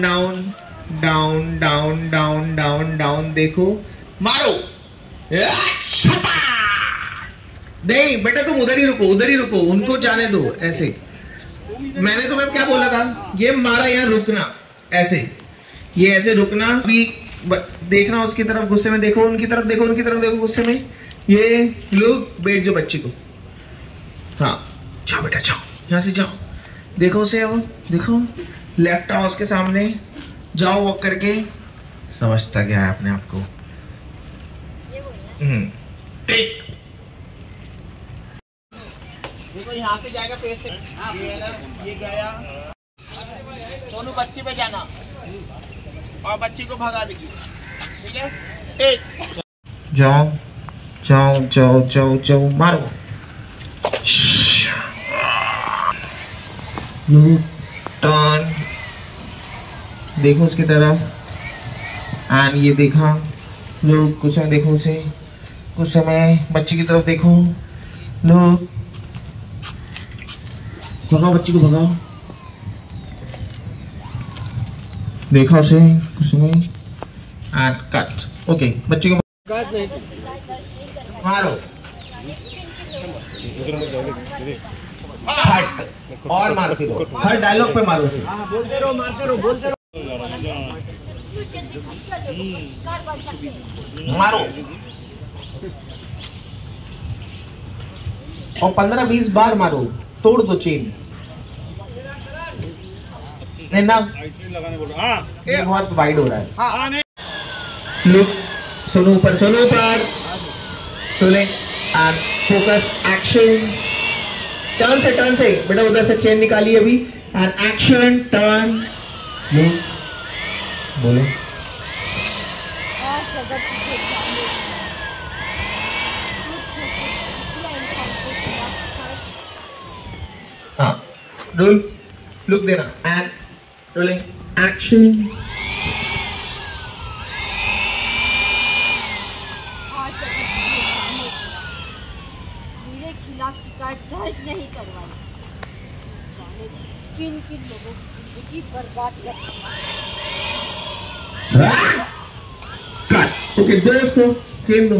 Down down down down down down देखो। मारो। नहीं, बेटा, तुम उधर ही रुको, उधर ही रुको, उनको जाने दो, ऐसे। मैंने तुम्हें क्या बोला था? ये मारा यहाँ रुकना? ऐसे। ये ऐसे रुकना भी देखना उसकी तरफ़, गुस्से में देखो, उनकी तरफ़ देखो, उनकी तरफ़ देखो, गुस्से में। ये लोग बैठ जो बच्ची को। हाँ जाओ बेटा, जाओ, यहाँ से जाओ। देखो उसे अब देखो। लेफ़्ट आओ उसके सामने। जाओ वॉक करके। समझता क्या है अपने आप को? हम्म। देखो यहाँ से जाएगा पेड़ से। ये ना ये गया। दोनों बच्चे पे जाना। और बच्ची को भगा देगी। ठीक है? एक जाओ जाओ जाओ जाओ जाओ मारो। टर्न देखो उसकी तरफ़ एंड ये देखा, लोग कुछ समय देखो उसे। कुछ समय बच्ची की तरफ़ देखो। लोग, भगाओ बच्ची को, भगाओ। देखा उसे, कुछ समय। एंड कट ओके बच्ची को मारो। और मारती दो हर डायलॉग पे मारो उसे। बोलते रहो, मारते रहो, बोलते रहो। मारो। और पंद्रह बीस बार मारो तोड़ दो चेन ना। ये बहुत वाइड हो रहा है। हाँ। लुक सुनो ऊपर सुनो ऊपर। सुने एंड फोकस एक्शन टर्न से टर्न से। बेटा उधर से चेन निकाली अभी। एंड एक्शन टर्न लुक बोलो। हाँ रोल लुक देना एंड रोलिंग एक्शन खिलाफ शिकायत दर्ज नहीं करवाई किन किन लोगों की ज़िंदगी बर्बाद कर Cut. Okay, दोस्तों चेन दो